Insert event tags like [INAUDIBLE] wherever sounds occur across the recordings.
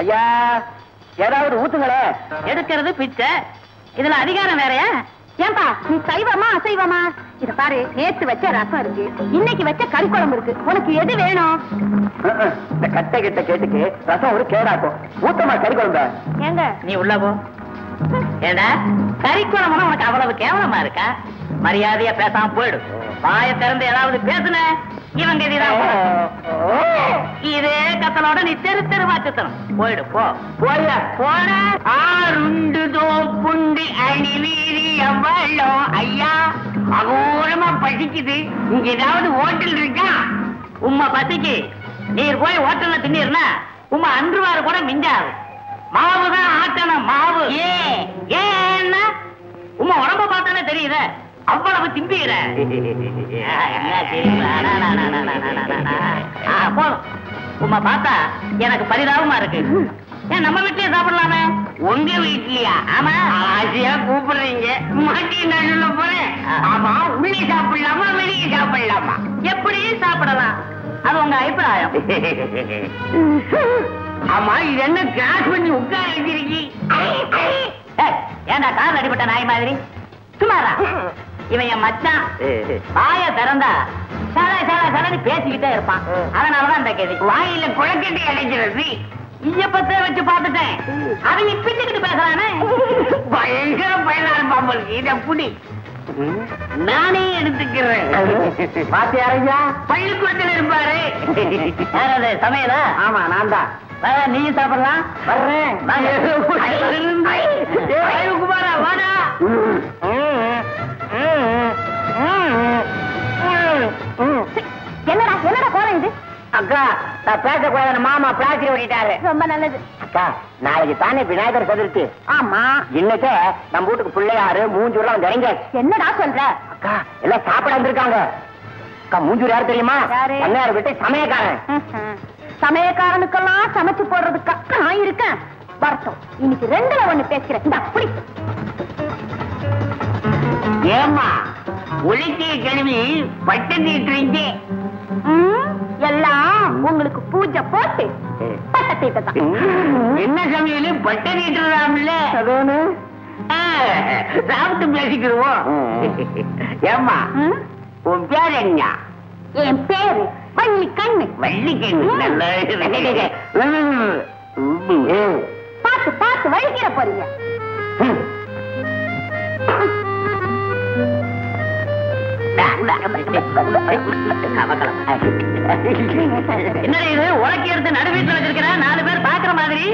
ஐயா ஏதாவது ஊத்துங்களே. எடுக்கிறது பிச்சை. இதுல அதிகாரம் வேறயா? ஏன்பா நீ சைவமா அசைவமா? இத பாரு நேத்து வச்ச ரசம் இருக்கு. இன்னைக்கு வச்ச கறி குழம்பு இருக்கு. உனக்கு எது வேணும்? இந்த கட்டை கிட்ட கேட்டுக்கு ரசம் ஒரு கேடாக்கும். ஊத்தமா கறி குழம்ப? ஏங்க. நீ உள்ள போ. ஏடா கறி குழம்புனா உனக்கு அவ்வளவு கேவலமா இருக்கா? மரியாதையா பேசாம போயிடு. வாய திறந்து ஏதாவது பேசுன. இவங்க இதுதான் இதே கத்தலோட நீ தெரு தெருவா சுத்தணும். போயிடு போ. போய? போன ஆறுண்டு தோப்புண்டு அணி வீதி எவ்வளோ ஐயா. அகோரமா பசிக்குது. இங்க ஏதாவது ஹோட்டல் இருக்கா? உம்மா பசிக்கு. நீர் போய் ஹோட்டல்ல தின்னீர்னா உம்மா அன்று வார கூட மிஞ்சாது. மாவு தான் ஆட்டணும் மாவு. ஏ ஏன்னா உம்மா உடம்ப பார்த்தாலே தெரியுதே. அவ்வளவு போதும் உம்மா பார்த்தா எனக்கு பரிதாபமா இருக்கு. ஏன் நம்ம வீட்லயே சாப்பிடலாமே? உங்க வீட்லயா? ஆமா. ஆசையா கூப்பிடுறீங்க. மாட்டி நடுல போறேன் ஆமா உள்ளே சாப்பிடலாமா வெளியே சாப்பிடலாமா? எப்படி சாப்பிடலாம். அது உங்க அபிப்பிராயம். ஆமா இது என்ன கிராஸ் பண்ணி உட்கார வச்சிருக்கீங்க ஏன்டா கால் அடிபட்ட நாய் மாதிரி? சுமாரா இவன் என் மச்சான் வாய திறந்தா சட சட சடன்னு பேசிக்கிட்டே இருப்பான் அதனாலதான் இந்த கேள்வி வாயில குழக்கட்டி அடைக்கிறது ஈயப்பத்தை வச்சு பார்த்துட்டேன் அவங்க பிச்சுக்கிட்டு பேசுறானே பயங்கர பயனா இருப்பான் இத புடி நானே எடுத்துக்கிறேன் பாத்தியா ஐயா பள்ளிக்கூடத்தில் இருப்பாரு யாரது சமையலா ஆமா நான் தான் நீ சாப்பிடலாம் வர்றேன் குமாரா வாடா என்னடா என்னடா கோலம் இது? அக்கா நான் பேசக்கூடாது மாமா பிளாஸ்டிக் ஓடிட்டாரு ரொம்ப நல்லது. அக்கா நாளைக்கு தானே விநாயகர் சதுர்த்தி? ஆமா. இன்னைக்கே நம்ம வீட்டுக்கு பிள்ளையாரு மூஞ்சூர்லாம் வந்து இறங்கியாச்சு. என்னடா சொல்ற? அக்கா எல்லாம் சாப்பிட வந்திருக்காங்க. அக்கா மூஞ்சூர் யாரு தெரியுமா? யாரு? பண்ணையார் வீட்டு சமயக்காரன். [LAUGHS] சமயக்காரனுக்கெல்லாம் சமைச்சு போடுறதுக்கு நான் இருக்கேன். வரட்டும் இன்னைக்கு ரெண்டுல ஒண்ணு பேசுறேன் ஏமா உழைக்கிய கிழவி பட்டு நீட்டுறீங்க ம், எல்லாம் உங்களுக்கு பூஜை போட்டு பட்டத்தீட்ட என்ன சமையலு? பட்டு நீட்டுறாம்ல ஆ, சாப்பிட்டு பேசிக்கிடுவோம். ஏமா உன் பேர் என்ன? என் பேரு வள்ளி கண்ணு வள்ளிக்கண்ணு நல்ல பார்த்து பார்த்து வழிகிற போறீங்க. என்ன இது? உலக்கி எடுத்து வச்சிருக்கிற? நாலு பேர் பாக்குற மாதிரி.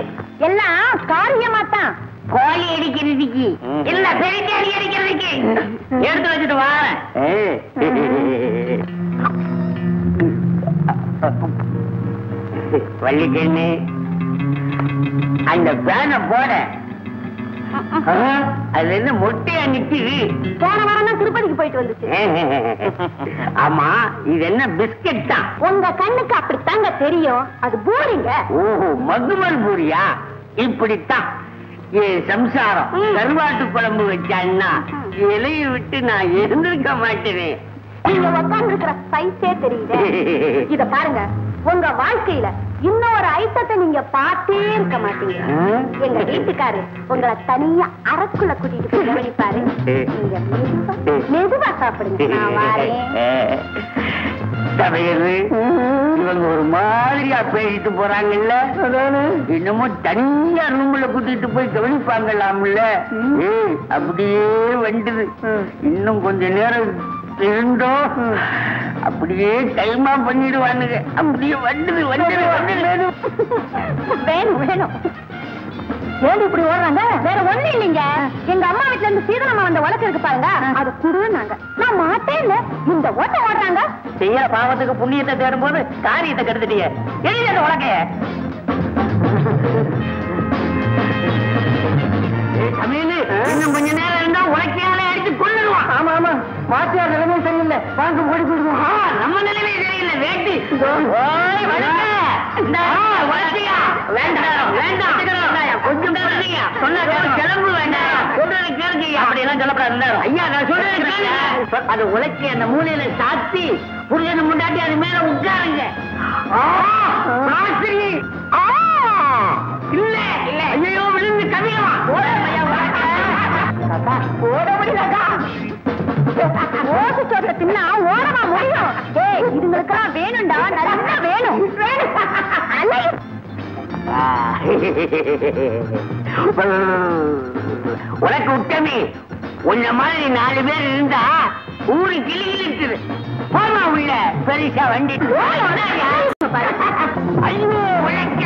எல்லாம் காரியமா தான் கோழி அடிக்கிறதுக்கு. இல்ல பெருச்சாளி அடிக்கிறதுக்கு. எடுத்து வச்சுட்டு வாரேன். அந்த பேனை போட அது என்ன மொட்டையா நிக்குது போன வாரம் தான் திருப்பதிக்கு போயிட்டு வந்துச்சு. ஆமா இது என்ன பிஸ்கட் தான்? உங்க கண்ணுக்கு அப்படித்தாங்க தெரியும். அது பூரிங்க. ஓஹோ மகுமல் பூரியா? இப்படித்தான். என் சம்சாரம். கருவாட்டு குழம்பு வச்சான்னா இலையை விட்டு நான் இருந்திருக்க மாட்டேனே. நீங்க உட்கார்ந்து இருக்கிற சைஸே தெரியுது. [LAUGHS] இத பாருங்க உங்க வாழ்க்கையில இன்னொரு ஐட்டத்தை நீங்க பார்த்தே இருக்க மாட்டீங்க. எங்க வீட்டுக்காரு உங்களை தனியா அறைக்குள்ள கூட்டிட்டு போய் கவனிப்பாரு. நீங்க மெதுவா சாப்பிடுங்க. இவங்க ஒரு மாதிரியா பேசிட்டு போறாங்கல்ல? என்னமோ தனியா ரூம்ல கூட்டிட்டு போய் கவனிப்பாங்களாம்ல? அப்படியே வண்டுது. இன்னும் கொஞ்ச நேரம் இருந்தோம் அப்படியே டைமா பண்ணிடுவானுங்க. அப்படியே வண்டுது வண்டுது வண்டுது வேணும் வேணும். ஏன் இப்படி ஓடுறாங்க? வேற ஒண்ணு இல்லைங்க. எங்க அம்மா வீட்ல இருந்து சீதனமா வந்த உலக்கு இருக்கு பாருங்க. அது குடுனாங்க நான் மாட்டேன்னு இந்த ஓட்ட ஓடுறாங்க. செய்ய பாவத்துக்கு புண்ணியத்தை தேடும் போது காரியத்தை கெடுத்துட்டிய எழுதி அந்த உலகைய பாட்டியார் நிலைமை சரியில்லை. வாங்க ஓடி போயிடுவோம். நம்ம நிலைமை சரியில்லை வேட்டி. வேண்டாம் வேண்டாம். கொஞ்சம் சொன்னா கிளம்பு வேண்டாம். சொல்றது அப்படி எல்லாம் சொல்லப்படாது ஐயா நான் சொல்றேன் அது உழைச்சி அந்த மூலையில சாத்தி புரியணும் முன்னாடி அது மேல உட்காருங்க. இல்ல. இல்ல. ஐயோ விழுந்து கவியமா போட சோத்தை தின்னா ஓடமா முடியும். ஏய் இதுங்களுக்கெல்லாம் வேணும்டா. நல்லா வேணும். உனக்கு உத்தமி உன்ன மாதிரி நாலு பேர் இருந்தா ஊரு கிளி கிழிக்குது போமா உள்ள பெருசா வண்டி. ஐயோ உழைக்க.